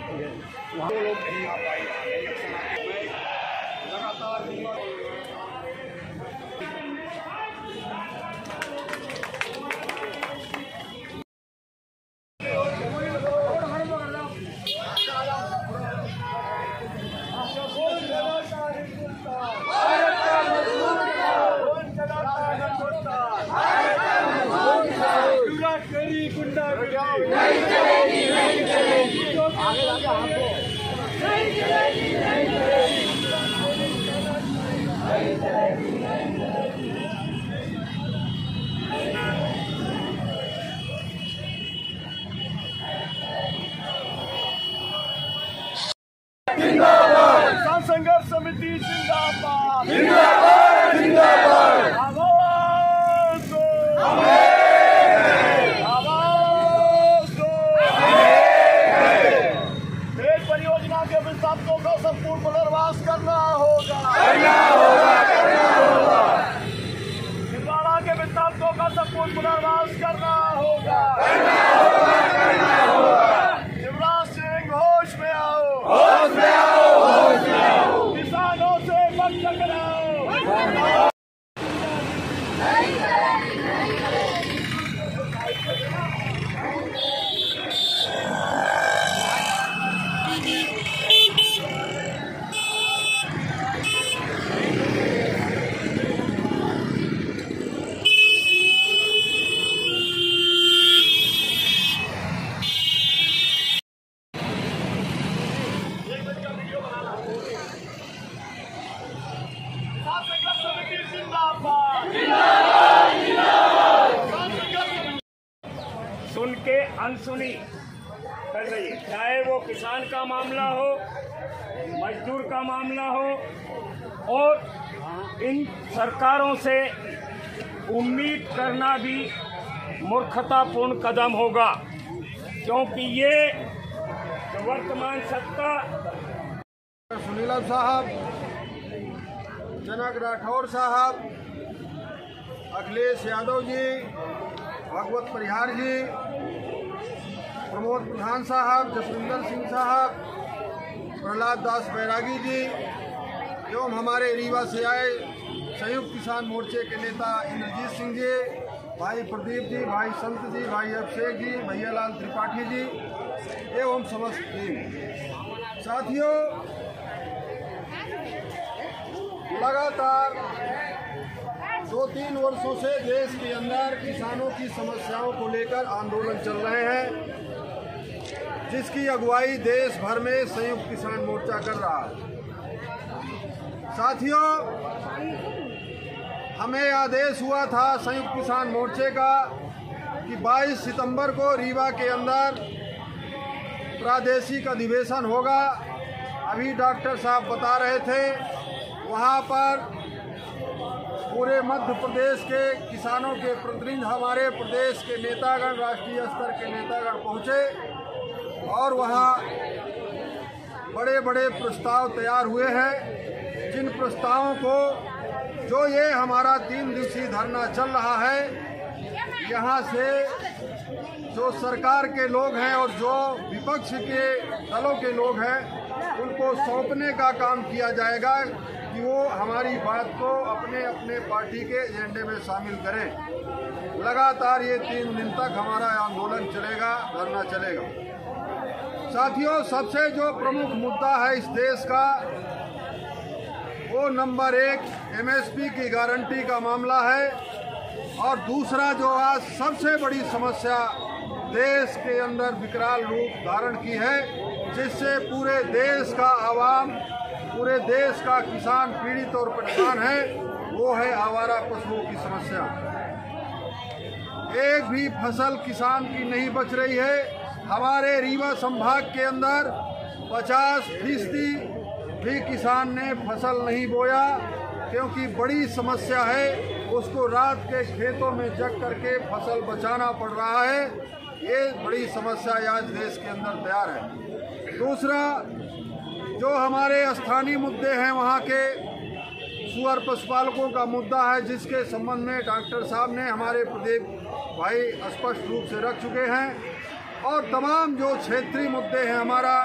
बीच में हो जाती है वहाँ वो लोग नहीं आ पाएगा मैं लगातार पुनर्वास करना होगा करना होगा छिंदवाड़ा के विस्थापितों का संपूर्ण पुनर्वास करना होगा करना होगा करना होगा शिवराज सिंह होश में आओ होश में आओ होश में आओ किसानों से मत टकराओ सुन के अनसुनी। कर रही है। चाहे वो किसान का मामला हो, मजदूर का मामला हो, और इन सरकारों से उम्मीद करना भी मूर्खतापूर्ण कदम होगा, क्योंकि ये वर्तमान सत्ता सुनील साहब, जनक राठौर साहब, अखिलेश यादव जी भगवत परिहार जी, प्रमोद प्रधान साहब, जसविंदर सिंह साहब, प्रहलाद दास बैरागी जी, एवं हमारे रीवा से आए संयुक्त किसान मोर्चे के नेता इंद्रजीत सिंह जी, भाई प्रदीप जी, भाई संत जी, भाई अभिषेक जी भैयालाल त्रिपाठी जी, एवं समस्त टीम। साथियों, लगातार दो तीन वर्षों से देश के अंदर किसानों की समस्याओं को लेकर आंदोलन चल रहे हैं, जिसकी अगुवाई देश भर में संयुक्त किसान मोर्चा कर रहा है। साथियों, हमें आदेश हुआ था संयुक्त किसान मोर्चे का कि 22 सितंबर को रीवा के अंदर प्रादेशिक अधिवेशन होगा। अभी डॉक्टर साहब बता रहे थे, वहाँ पर पूरे मध्य प्रदेश के किसानों के प्रतिनिधि हमारे प्रदेश के नेतागण, राष्ट्रीय स्तर के नेतागण पहुँचे और वहाँ बड़े बड़े प्रस्ताव तैयार हुए हैं। जिन प्रस्तावों को जो ये हमारा तीन दिवसीय धरना चल रहा है, यहाँ से जो सरकार के लोग हैं और जो विपक्ष के दलों के लोग हैं, उनको सौंपने का काम किया जाएगा। कि वो हमारी बात को अपने अपने पार्टी के एजेंडे में शामिल करें? लगातार ये तीन दिन तक हमारा आंदोलन चलेगा, धरना चलेगा। साथियों, सबसे जो प्रमुख मुद्दा है इस देश का, वो नंबर एक एमएसपी की गारंटी का मामला है। और दूसरा जो आज सबसे बड़ी समस्या देश के अंदर विकराल रूप धारण की है, जिससे पूरे देश का आवाम पूरे देश का किसान पीड़ित और परेशान है, वो है आवारा पशुओं की समस्या। एक भी फ़सल किसान की नहीं बच रही है। हमारे रीवा संभाग के अंदर 50 फ़ीसदी भी किसान ने फ़सल नहीं बोया, क्योंकि बड़ी समस्या है। उसको रात के खेतों में जग करके फ़सल बचाना पड़ रहा है। ये बड़ी समस्या आज देश के अंदर तैयार है। दूसरा जो हमारे स्थानीय मुद्दे हैं, वहाँ के सुअर पशुपालकों का मुद्दा है, जिसके संबंध में डॉक्टर साहब ने हमारे प्रदीप भाई स्पष्ट रूप से रख चुके हैं। और तमाम जो क्षेत्रीय मुद्दे हैं, हमारा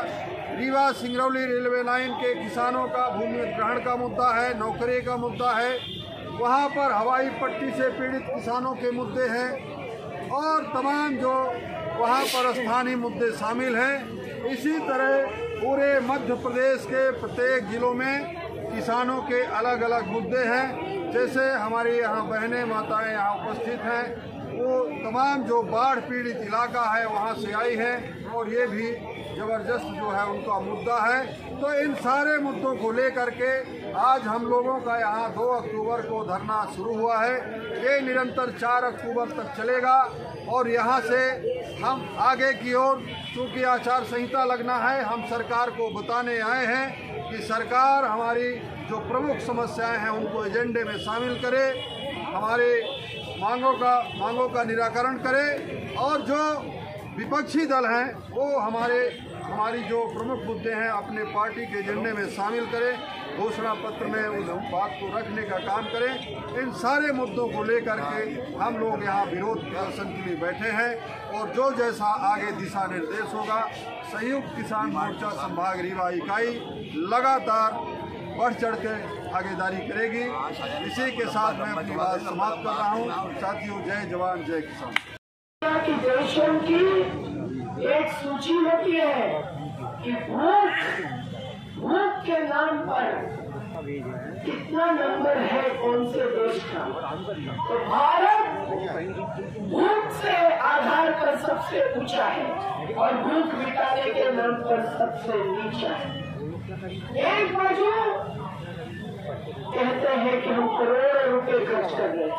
रीवा सिंगरौली रेलवे लाइन के किसानों का, भूमि ग्रहण का मुद्दा है, नौकरी का मुद्दा है, वहाँ पर हवाई पट्टी से पीड़ित किसानों के मुद्दे हैं। और तमाम जो वहाँ पर स्थानीय मुद्दे शामिल हैं, इसी तरह पूरे मध्य प्रदेश के प्रत्येक जिलों में किसानों के अलग अलग मुद्दे हैं। जैसे हमारी यहाँ बहनें माताएँ यहाँ उपस्थित हैं। वो तमाम जो बाढ़ पीड़ित इलाका है, वहाँ से आई हैं और ये भी ज़बरदस्त जो है उनका मुद्दा है। तो इन सारे मुद्दों को लेकर के आज हम लोगों का यहाँ दो अक्टूबर को धरना शुरू हुआ है। ये निरंतर चार अक्टूबर तक चलेगा। और यहाँ से हम आगे की ओर, चूँकि आचार संहिता लगना है, हम सरकार को बताने आए हैं कि सरकार हमारी जो प्रमुख समस्याएँ हैं, उनको एजेंडे में शामिल करे, हमारे मांगों का मांगों का निराकरण करे, और जो विपक्षी दल हैं, वो हमारे हमारी जो प्रमुख मुद्दे हैं अपने पार्टी के एजेंडे में शामिल करें, घोषणा पत्र में उस बात को रखने का काम करें। इन सारे मुद्दों को लेकर के हम लोग यहाँ विरोध प्रदर्शन के लिए बैठे हैं और जो जैसा आगे दिशा निर्देश होगा, संयुक्त किसान मोर्चा संभाग रीवा इकाई लगातार बढ़ चढ़ के आगेदारी करेगी। इसी के साथ मैं अपनी बात समाप्त कर रहा हूँ। साथियों, जय जवान, जय किसान। एक सूची होती है कि भूख भूख के नाम पर कितना नंबर है कौन से देश का? तो भारत भूख से आधार पर सबसे ऊँचा है और भूख मिटाने के नाम पर सबसे नीचा है। एक बाजू कहते हैं कि हम करोड़ों रुपए खर्च कर रहे हैं।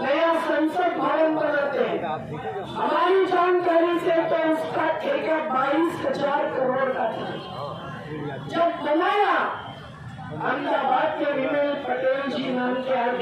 नया संसद भवन बनाते हैं। हमारी जानकारी से तो उसका ठेका बाईस हज़ार करोड़ का था। जब बनाया, अहमदाबाद के विमल पटेल जी नाम के आगे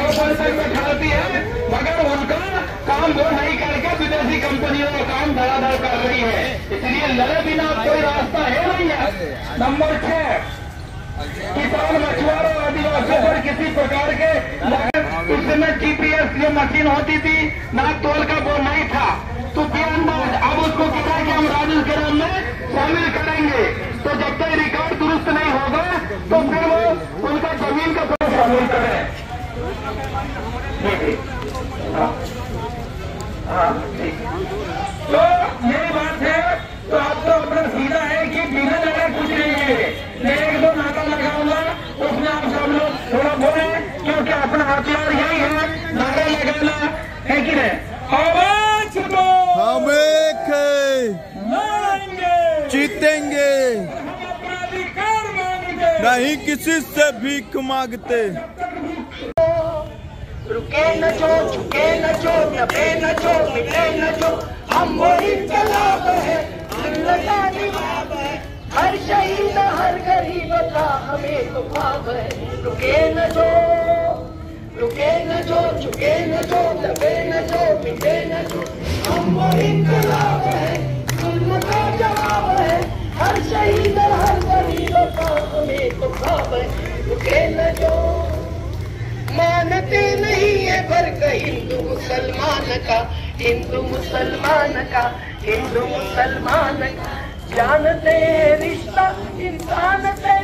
प्रोपोजल में खाती है मगर उनका वो नहीं करके विदेशी कंपनियों का काम धड़ाधड़ कर रही है। इसलिए लड़े बिना कोई रास्ता है नहीं है। नंबर छह, किसान मछुआरों आदिवासियों पर किसी प्रकार के उस समय जीपीएस जो मशीन होती थी, ना तोल का वो नहीं था। तो तीरंदाज अब उसको कहा कि हम राजस्व के नाम में शामिल करेंगे? तो जब तक रिकॉर्ड दुरुस्त नहीं होगा तो फिर वो उनका ज़मीन का कोई शामिल करें हाँ हाँ, ठीक तो यही बात है तो आपको अपना सीधा है कि बिना लगा कुछ नहीं है मैं एक दो नाका लगाऊँगा उसमें आप सब लोग थोड़ा बोले क्योंकि अपना हथियार यही है नारा लगाना है कि नहीं? हम एक लड़ेंगे जीतेंगे। नहीं किसी से भीख मांगते। रुके न जो झुके न जो दबे न जो मिटे न जो हम वो इनकलाब है है। हर शहीद हर गरीब का हमें तो ख्वाब है। रुके न जो। रुके न जो झुके न जो, दबे न जो न जो। हम जवाब है। हर शहीद हर तो रुके न जो। मानते नहीं है फ़र्क हिंदू मुसलमान का। हिंदू मुसलमान का, हिंदू मुसलमान का। जानते हैं रिश्ता, इंसान से